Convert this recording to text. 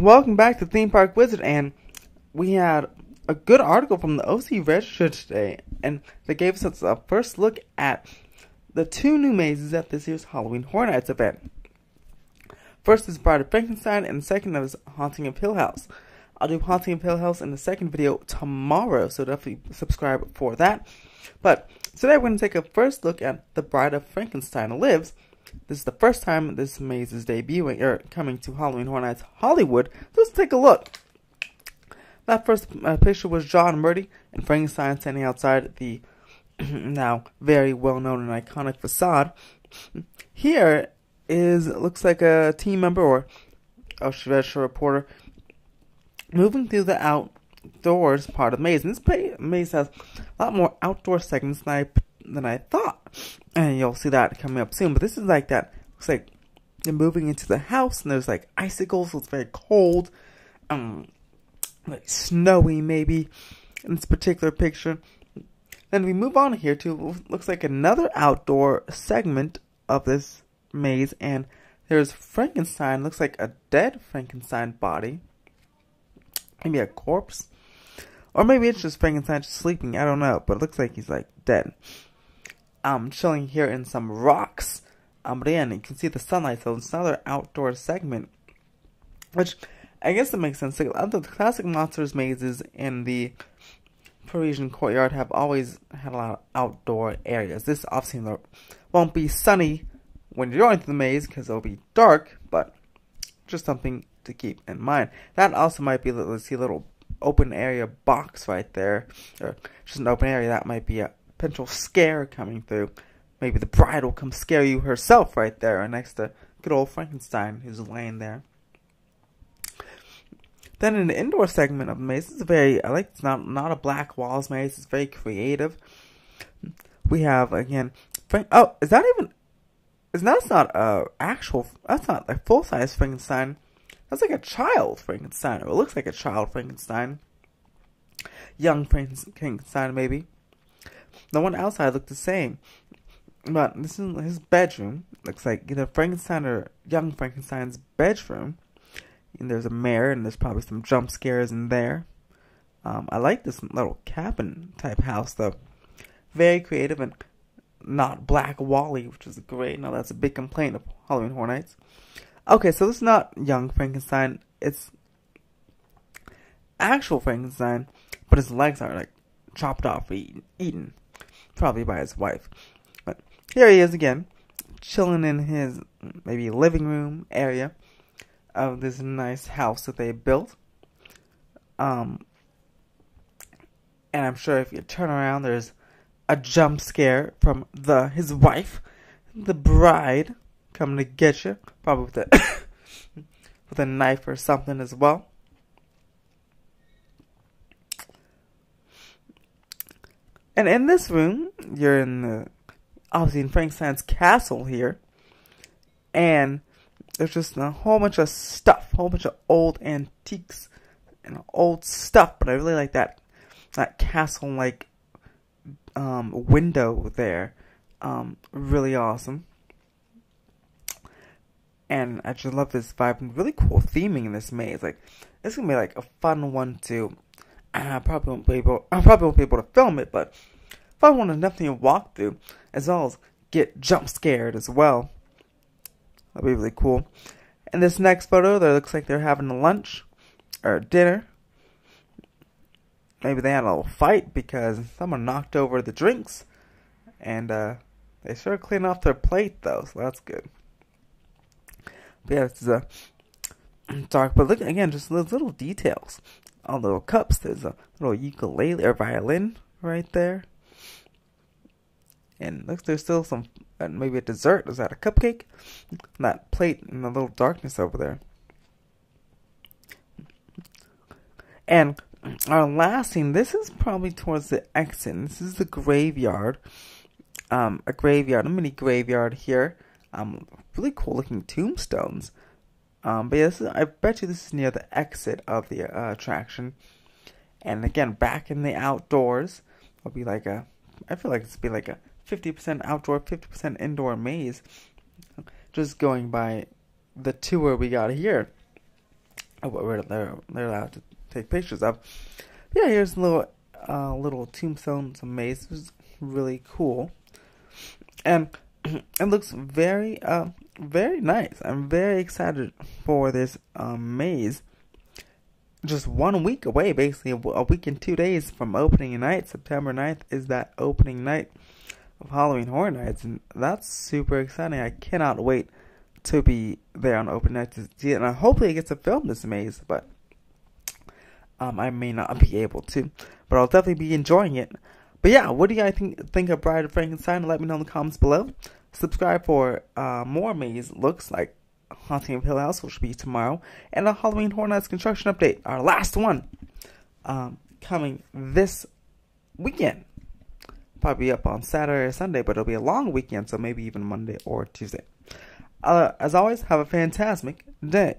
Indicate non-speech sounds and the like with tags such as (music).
welcome back to Theme Park Wizard, and we had a good article from the OC Register today, and they gave us a first look at the two new mazes at this year's Halloween Horror Nights event. First is Bride of Frankenstein, and the second is Haunting of Hill House. I'll do Haunting of Hill House in the second video tomorrow, so definitely subscribe for that. But today we're going to take a first look at The Bride of Frankenstein Lives. This is the first time this maze is debuting, or coming to Halloween Horror Nights Hollywood. Let's take a look. That first uh, picture was John Murdy and Frankenstein standing outside the (clears throat) now very well known and iconic facade. Here is looks like a team member or a special reporter moving through the outdoors part of the maze. And this maze has a lot more outdoor segments than I than I thought, and you'll see that coming up soon. But this is like that. Looks like they're moving into the house, and there's like icicles. So it's very cold, um, like snowy maybe in this particular picture. Then we move on here to looks like another outdoor segment of this maze, and there's Frankenstein. Looks like a dead Frankenstein body, maybe a corpse, or maybe it's just Frankenstein just sleeping. I don't know, but it looks like he's like dead. I'm chilling here in some rocks. Um, but again, you can see the sunlight, so it's another outdoor segment, which I guess it makes sense. Like, the classic monsters mazes in the Parisian courtyard have always had a lot of outdoor areas. This obviously won't be sunny when you're going through the maze because it'll be dark, but just something to keep in mind. That also might be, let's see, a little open area box right there, or just an open area. That might be a potential scare coming through. Maybe the bride will come scare you herself right there next to good old Frankenstein who's laying there. Then in the indoor segment of the maze, it's very I like it's not not a black walls maze. It's very creative. We have again, Frank. Oh, is that even? Is that's not a actual? That's not like full size Frankenstein. That's like a child Frankenstein, or it looks like a child Frankenstein. Young Frankenstein, maybe. The one outside looked the same. But this is his bedroom. Looks like either Frankenstein or young Frankenstein's bedroom. And there's a mirror, and there's probably some jump scares in there. Um, I like this little cabin type house, though. Very creative and not black Wally, which is great. Now that's a big complaint of Halloween Horror Nights. Okay, so this is not young Frankenstein. It's actual Frankenstein, but his legs are like chopped off, eaten. eaten probably by his wife. But here he is again, chilling in his maybe living room area of this nice house that they built. Um, and I'm sure if you turn around, there's a jump scare from the his wife, the bride, coming to get you, probably with a (coughs) with a knife or something as well. And in this room, you're in the obviously in Frankenstein's castle here, and there's just a whole bunch of stuff, a whole bunch of old antiques and old stuff. But I really like that that castle like um, window there. Um, really awesome. And I just love this vibe and really cool theming in this maze. Like, it's gonna be like a fun one to I probably won't be able. I probably won't be able to film it, but if I want enough to walk through, as well as get jump scared as well, that'd be really cool. In this next photo, there looks like they're having a lunch or dinner. Maybe they had a little fight because someone knocked over the drinks, and uh, they sure cleaned off their plate though, so that's good. But yeah, this is a (clears throat) dark, but look again, just those little details all little cups. There's a little ukulele or violin right there. And looks there's still some uh, maybe a dessert. Is that a cupcake? That plate in the little darkness over there. And our last scene, this is probably towards the exit. This is the graveyard. Um, a graveyard, a mini graveyard here. Um, really cool looking tombstones. Um, but yeah, I bet you this is near the exit of the uh, attraction. And again, back in the outdoors, it'll be like a, I feel like it's be like a 50% outdoor, 50% indoor maze. Just going by the tour we got here. what they're they're allowed to take pictures of. Yeah, here's a little uh, little tombstone, maze. It's really cool, and (clears throat) it looks very uh very nice. I'm very excited for this um, maze. Just one week away, basically a week and two days from opening night. September 9th is that opening night of Halloween Horror Nights, and that's super exciting. I cannot wait to be there on open night to see it, and I hopefully I get to film this maze, but um, I may not be able to, but I'll definitely be enjoying it. But yeah, what do you guys think, think of Bride of Frankenstein? Let me know in the comments below. Subscribe for uh, more maze looks like Haunting of Hill House, which will be tomorrow, and a Halloween Horror Nights construction update, our last one, um, coming this weekend. Probably up on Saturday or Sunday, but it'll be a long weekend, so maybe even Monday or Tuesday. Uh, as always, have a fantastic day.